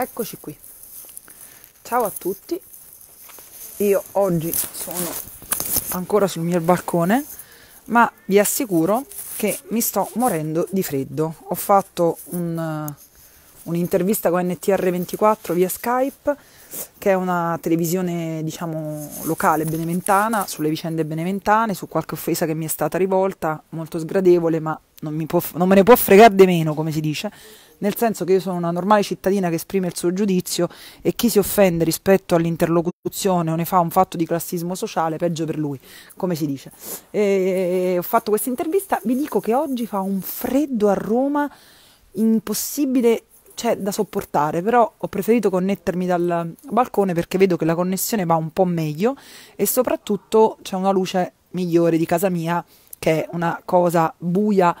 Eccoci qui. Ciao a tutti. Io oggi sono ancora sul mio balcone, ma vi assicuro che mi sto morendo di freddo. Ho fatto un, un'intervista con NTR24 via Skype, che è una televisione, diciamo, locale beneventana, sulle vicende beneventane, su qualche offesa che mi è stata rivolta, molto sgradevole, ma non, può, non me ne può fregare di meno, come si dice nel senso che io sono una normale cittadina che esprime il suo giudizio e chi si offende rispetto all'interlocuzione o ne fa un fatto di classismo sociale, peggio per lui, come si dice. E ho fatto questa intervista, vi dico che oggi fa un freddo a Roma impossibile cioè da sopportare, però ho preferito connettermi dal balcone perché vedo che la connessione va un po' meglio e soprattutto c'è una luce migliore di casa mia che è una cosa buia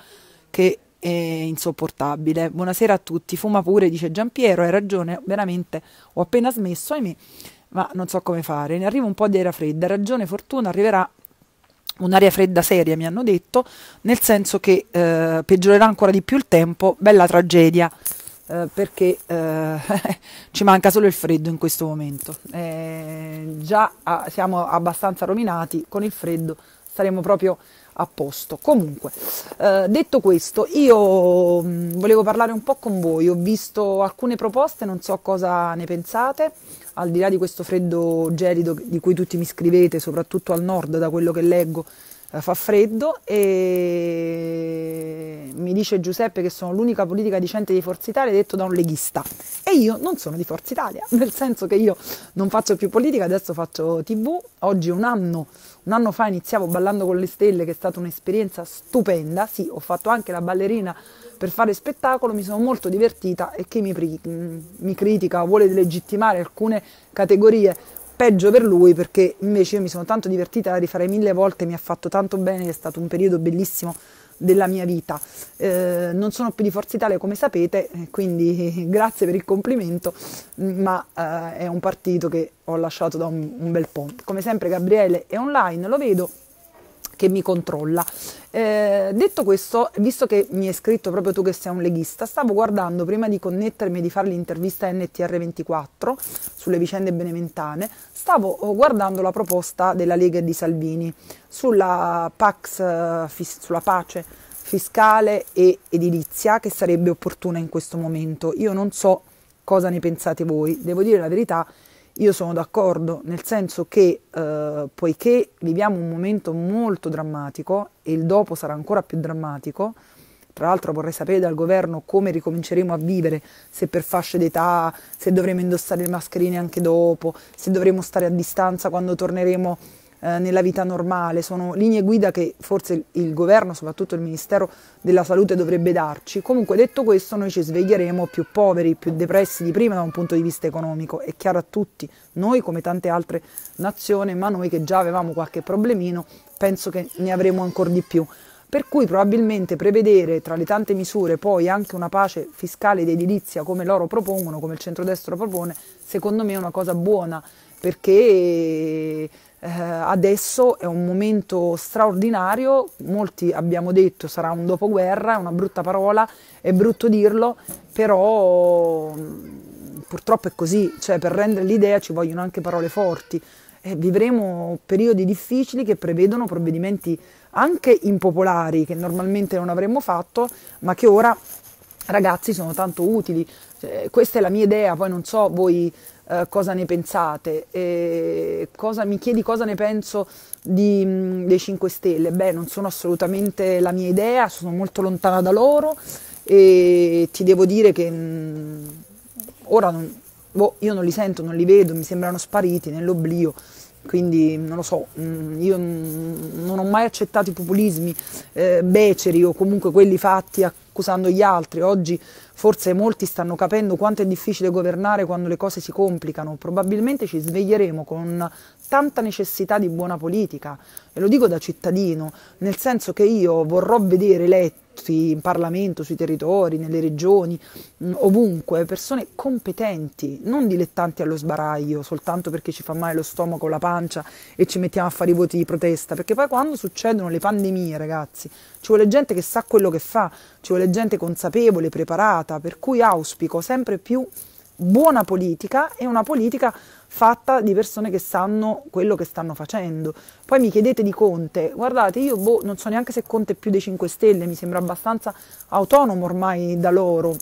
che è insopportabile. Buonasera a tutti, fuma pure, dice Giampiero, hai ragione, veramente ho appena smesso, ahimè, ma non so come fare. Ne arriva un po' di aria fredda, ragione, fortuna, arriverà un'aria fredda seria, mi hanno detto, nel senso che eh, peggiorerà ancora di più il tempo, bella tragedia. Eh, perché eh, ci manca solo il freddo in questo momento. Eh, già ah, siamo abbastanza rovinati con il freddo, saremo proprio a posto. Comunque, eh, detto questo, io mm, volevo parlare un po' con voi, ho visto alcune proposte, non so cosa ne pensate, al di là di questo freddo gelido di cui tutti mi scrivete, soprattutto al nord, da quello che leggo, fa freddo e mi dice Giuseppe che sono l'unica politica decente di Forza Italia detto da un leghista. E io non sono di Forza Italia, nel senso che io non faccio più politica, adesso faccio tv, oggi un anno, un anno fa iniziavo ballando con le stelle che è stata un'esperienza stupenda, sì ho fatto anche la ballerina per fare spettacolo, mi sono molto divertita e chi mi, mi critica vuole legittimare alcune categorie peggio per lui perché invece io mi sono tanto divertita a rifare mille volte, mi ha fatto tanto bene, è stato un periodo bellissimo della mia vita. Eh, non sono più di Forza Italia come sapete, quindi grazie per il complimento, ma eh, è un partito che ho lasciato da un, un bel po'. Come sempre Gabriele è online, lo vedo che mi controlla. Eh, detto questo, visto che mi hai scritto proprio tu che sei un leghista, stavo guardando prima di connettermi e di fare l'intervista a NTR24 sulle vicende benementane, stavo oh, guardando la proposta della Lega di Salvini sulla Pax, eh, sulla pace fiscale e edilizia che sarebbe opportuna in questo momento. Io non so cosa ne pensate voi, devo dire la verità, io sono d'accordo, nel senso che eh, poiché viviamo un momento molto drammatico e il dopo sarà ancora più drammatico, tra l'altro vorrei sapere dal governo come ricominceremo a vivere, se per fasce d'età, se dovremo indossare le mascherine anche dopo, se dovremo stare a distanza quando torneremo eh, nella vita normale, sono linee guida che forse il governo, soprattutto il Ministero della Salute dovrebbe darci. Comunque detto questo noi ci sveglieremo più poveri, più depressi di prima da un punto di vista economico, è chiaro a tutti, noi come tante altre nazioni, ma noi che già avevamo qualche problemino, penso che ne avremo ancora di più. Per cui probabilmente prevedere tra le tante misure poi anche una pace fiscale ed edilizia come loro propongono, come il centrodestra propone, secondo me è una cosa buona perché eh, adesso è un momento straordinario, molti abbiamo detto sarà un dopoguerra, è una brutta parola, è brutto dirlo, però mm, purtroppo è così, cioè per rendere l'idea ci vogliono anche parole forti. Eh, vivremo periodi difficili che prevedono provvedimenti anche impopolari che normalmente non avremmo fatto, ma che ora ragazzi sono tanto utili. Cioè, questa è la mia idea, poi non so voi eh, cosa ne pensate, cosa, mi chiedi cosa ne penso di, mm, dei 5 Stelle. Beh, non sono assolutamente la mia idea, sono molto lontana da loro e ti devo dire che mh, ora non, boh, io non li sento, non li vedo, mi sembrano spariti nell'oblio quindi non lo so, io non ho mai accettato i populismi eh, beceri o comunque quelli fatti accusando gli altri. Oggi forse molti stanno capendo quanto è difficile governare quando le cose si complicano. Probabilmente ci sveglieremo con tanta necessità di buona politica e lo dico da cittadino, nel senso che io vorrò vedere eletti in Parlamento, sui territori, nelle regioni, ovunque, persone competenti, non dilettanti allo sbaraglio, soltanto perché ci fa male lo stomaco, la pancia e ci mettiamo a fare i voti di protesta, perché poi quando succedono le pandemie, ragazzi, ci vuole gente che sa quello che fa, ci vuole gente consapevole, preparata, per cui auspico sempre più buona politica e una politica fatta di persone che sanno quello che stanno facendo. Poi mi chiedete di Conte, guardate, io boh, non so neanche se Conte è più dei 5 Stelle, mi sembra abbastanza autonomo ormai da loro.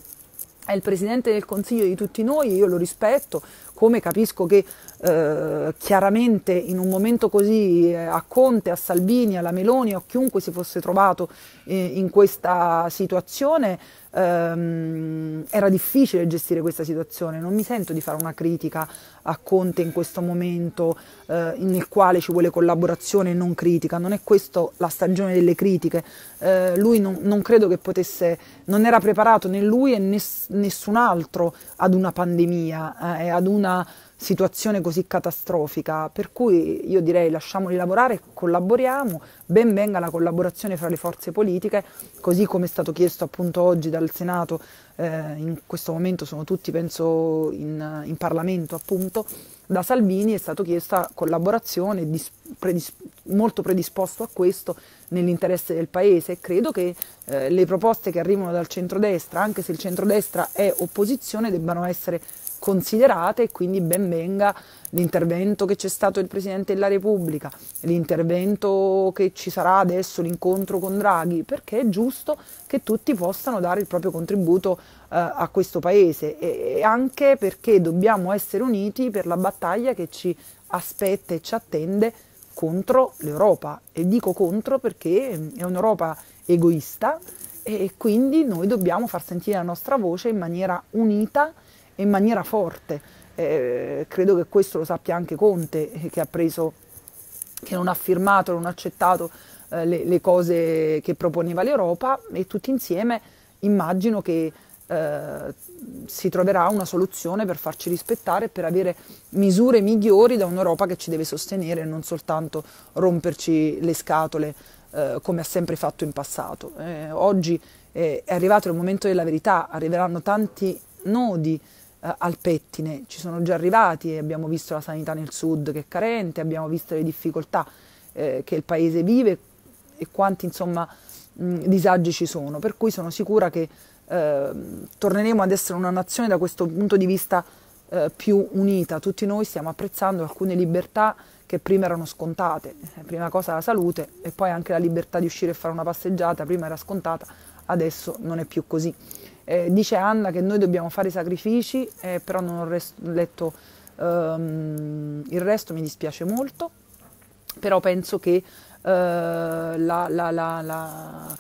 È il presidente del consiglio di tutti noi, io lo rispetto, come capisco che eh, chiaramente in un momento così eh, a Conte, a Salvini, alla Meloni o a chiunque si fosse trovato eh, in questa situazione, ehm, era difficile gestire questa situazione. Non mi sento di fare una critica a Conte in questo momento eh, nel quale ci vuole collaborazione e non critica. Non è questa la stagione delle critiche. Eh, lui non, non, credo che potesse, non era preparato né lui né ness, nessun altro ad una pandemia e ad una situazione così catastrofica, per cui io direi lasciamoli lavorare, collaboriamo, ben venga la collaborazione fra le forze politiche, così come è stato chiesto appunto oggi dal Senato, eh, in questo momento sono tutti penso in, in, Parlamento appunto, da Salvini è stata chiesta collaborazione, dis, predis, molto predisposto a questo nell'interesse del Paese. E credo che eh, le proposte che arrivano dal centrodestra, anche se il centrodestra è opposizione, debbano essere considerate e quindi ben venga l'intervento che c'è stato del Presidente della Repubblica, l'intervento che ci sarà adesso, l'incontro con Draghi, perché è giusto che tutti possano dare il proprio contributo eh, a questo Paese. E, e anche perché dobbiamo essere uniti per la battaglia che ci aspetta e ci attende contro l'Europa. E dico contro perché è un'Europa egoista e quindi noi dobbiamo far sentire la nostra voce in maniera unita in maniera forte. Eh, credo che questo lo sappia anche Conte, eh, che ha preso, che non ha firmato, non ha accettato eh, le, le, cose che proponeva l'Europa e tutti insieme immagino che eh, si troverà una soluzione per farci rispettare e per avere misure migliori da un'Europa che ci deve sostenere e non soltanto romperci le scatole eh, come ha sempre fatto in passato. Eh, oggi è arrivato il momento della verità, arriveranno tanti nodi eh, al pettine, ci sono già arrivati e abbiamo visto la sanità nel sud che è carente, abbiamo visto le difficoltà eh, che il paese vive e quanti insomma mh, disagi ci sono, per cui sono sicura che eh, torneremo ad essere una nazione da questo punto di vista eh, più unita, tutti noi stiamo apprezzando alcune libertà che prima erano scontate, eh, prima cosa la salute e poi anche la libertà di uscire e fare una passeggiata, prima era scontata, adesso non è più così. Eh, dice Anna che noi dobbiamo fare sacrifici, eh, però non ho res- letto um, il resto, mi dispiace molto, però penso che uh, la, la, la,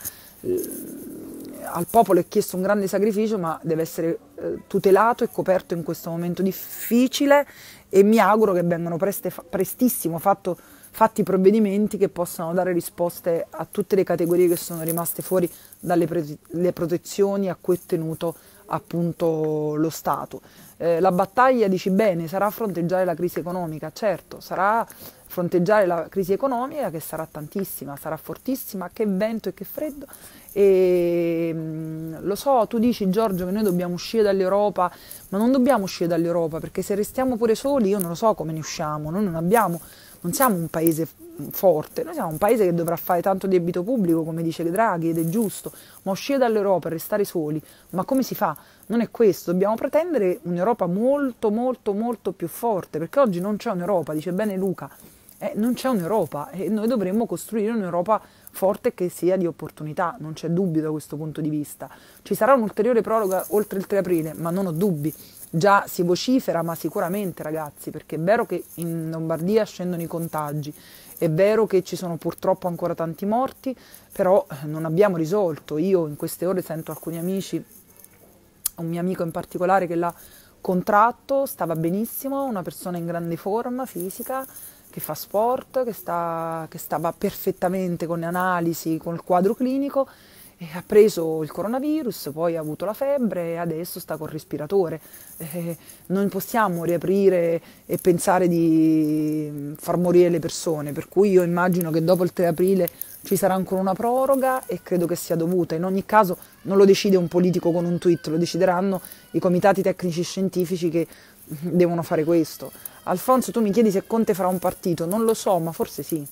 al popolo è chiesto un grande sacrificio, ma deve essere uh, tutelato e coperto in questo momento difficile e mi auguro che vengano prestissimo fatto fatti provvedimenti che possano dare risposte a tutte le categorie che sono rimaste fuori dalle pre- protezioni a cui è tenuto appunto lo Stato. Eh, la battaglia, dici bene, sarà fronteggiare la crisi economica, certo, sarà fronteggiare la crisi economica che sarà tantissima, sarà fortissima, che vento e che freddo. E, mh, mm, lo so, tu dici Giorgio che noi dobbiamo uscire dall'Europa, ma non dobbiamo uscire dall'Europa perché se restiamo pure soli io non lo so come ne usciamo, noi non abbiamo non siamo un paese forte, noi siamo un paese che dovrà fare tanto debito pubblico, come dice Draghi, ed è giusto, ma uscire dall'Europa e restare soli, ma come si fa? Non è questo, dobbiamo pretendere un'Europa molto, molto, molto più forte, perché oggi non c'è un'Europa, dice bene Luca, eh, non c'è un'Europa e noi dovremmo costruire un'Europa forte che sia di opportunità, non c'è dubbio da questo punto di vista. Ci sarà un'ulteriore proroga oltre il 3 aprile, ma non ho dubbi già si vocifera, ma sicuramente ragazzi, perché è vero che in Lombardia scendono i contagi, è vero che ci sono purtroppo ancora tanti morti, però eh, non abbiamo risolto. Io in queste ore sento alcuni amici, un mio amico in particolare che l'ha contratto, stava benissimo, una persona in grande forma fisica, che fa sport, che, sta, che stava perfettamente con le analisi, con il quadro clinico e ha preso il coronavirus, poi ha avuto la febbre e adesso sta col respiratore. Eh, non possiamo riaprire e pensare di far morire le persone, per cui io immagino che dopo il 3 aprile ci sarà ancora una proroga e credo che sia dovuta. In ogni caso non lo decide un politico con un tweet, lo decideranno i comitati tecnici scientifici che devono fare questo. Alfonso, tu mi chiedi se Conte farà un partito, non lo so, ma forse sì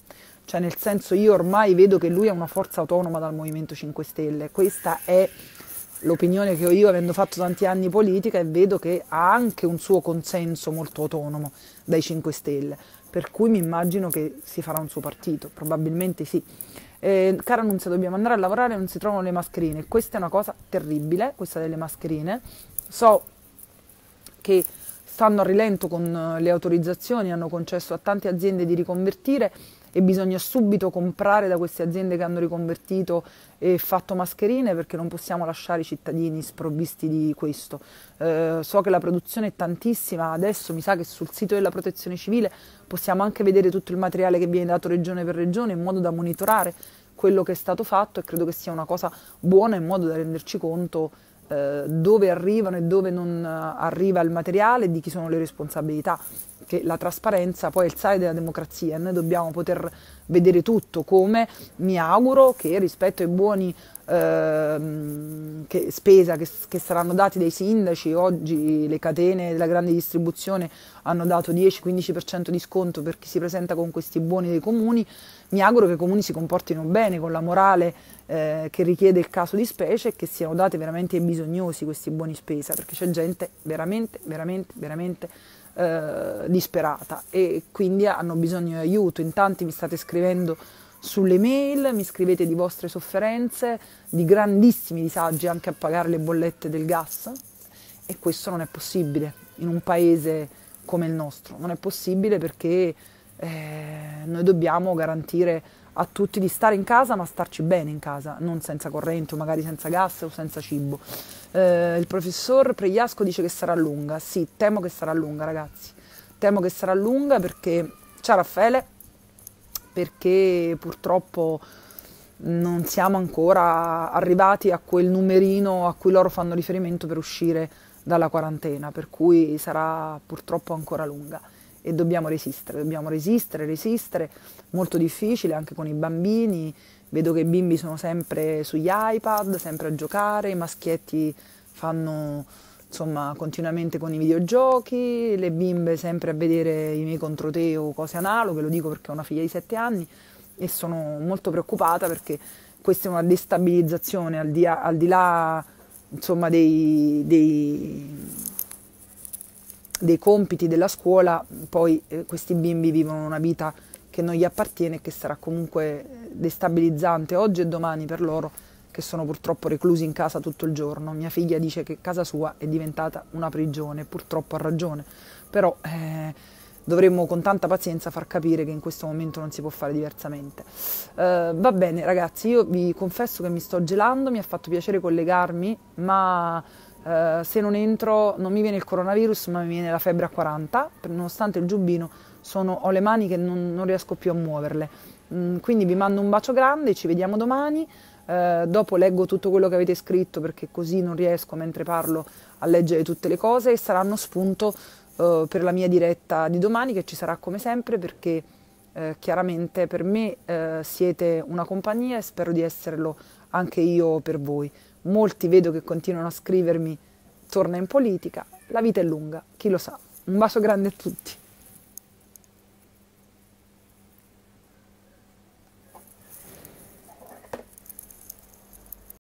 cioè nel senso io ormai vedo che lui è una forza autonoma dal Movimento 5 Stelle, questa è l'opinione che ho io avendo fatto tanti anni politica e vedo che ha anche un suo consenso molto autonomo dai 5 Stelle, per cui mi immagino che si farà un suo partito, probabilmente sì. Eh, cara Nunzia, dobbiamo andare a lavorare, non si trovano le mascherine. Questa è una cosa terribile, questa delle mascherine. So che stanno a rilento con le autorizzazioni, hanno concesso a tante aziende di riconvertire e bisogna subito comprare da queste aziende che hanno riconvertito e fatto mascherine perché non possiamo lasciare i cittadini sprovvisti di questo. Eh, so che la produzione è tantissima, adesso mi sa che sul sito della protezione civile possiamo anche vedere tutto il materiale che viene dato regione per regione in modo da monitorare quello che è stato fatto e credo che sia una cosa buona in modo da renderci conto eh, dove arrivano e dove non arriva il materiale e di chi sono le responsabilità che la trasparenza poi è il sale della democrazia e noi dobbiamo poter vedere tutto come mi auguro che rispetto ai buoni eh, che, spesa che, che, saranno dati dai sindaci, oggi le catene della grande distribuzione hanno dato 10-15% di sconto per chi si presenta con questi buoni dei comuni, mi auguro che i comuni si comportino bene con la morale eh, che richiede il caso di specie e che siano dati veramente ai bisognosi questi buoni spesa, perché c'è gente veramente, veramente, veramente eh, disperata e quindi hanno bisogno di aiuto. In tanti mi state scrivendo sulle mail, mi scrivete di vostre sofferenze, di grandissimi disagi anche a pagare le bollette del gas e questo non è possibile in un paese come il nostro, non è possibile perché eh, noi dobbiamo garantire a tutti di stare in casa ma starci bene in casa, non senza corrente o magari senza gas o senza cibo. Eh, il professor Pregliasco dice che sarà lunga, sì, temo che sarà lunga ragazzi, temo che sarà lunga perché, ciao Raffaele, perché purtroppo non siamo ancora arrivati a quel numerino a cui loro fanno riferimento per uscire dalla quarantena, per cui sarà purtroppo ancora lunga e dobbiamo resistere, dobbiamo resistere, resistere, molto difficile anche con i bambini, vedo che i bimbi sono sempre sugli iPad, sempre a giocare, i maschietti fanno insomma continuamente con i videogiochi, le bimbe sempre a vedere i miei contro te o cose analoghe, lo dico perché ho una figlia di 7 anni e sono molto preoccupata perché questa è una destabilizzazione al di, al di là insomma, dei, dei dei compiti della scuola, poi eh, questi bimbi vivono una vita che non gli appartiene e che sarà comunque destabilizzante oggi e domani per loro che sono purtroppo reclusi in casa tutto il giorno. Mia figlia dice che casa sua è diventata una prigione, purtroppo ha ragione, però eh, dovremmo con tanta pazienza far capire che in questo momento non si può fare diversamente. Eh, va bene ragazzi, io vi confesso che mi sto gelando, mi ha fatto piacere collegarmi, ma eh, se non entro non mi viene il coronavirus ma mi viene la febbre a 40, nonostante il giubbino sono, ho le mani che non, non riesco più a muoverle. Mm, quindi vi mando un bacio grande, ci vediamo domani. Uh, dopo leggo tutto quello che avete scritto perché così non riesco mentre parlo a leggere tutte le cose e saranno spunto uh, per la mia diretta di domani che ci sarà come sempre perché uh, chiaramente per me siete una compagnia e spero di esserlo anche io per voi molti vedo che continuano a scrivermi torna in politica, la vita è lunga, chi lo sa. Un bacio grande a tutti.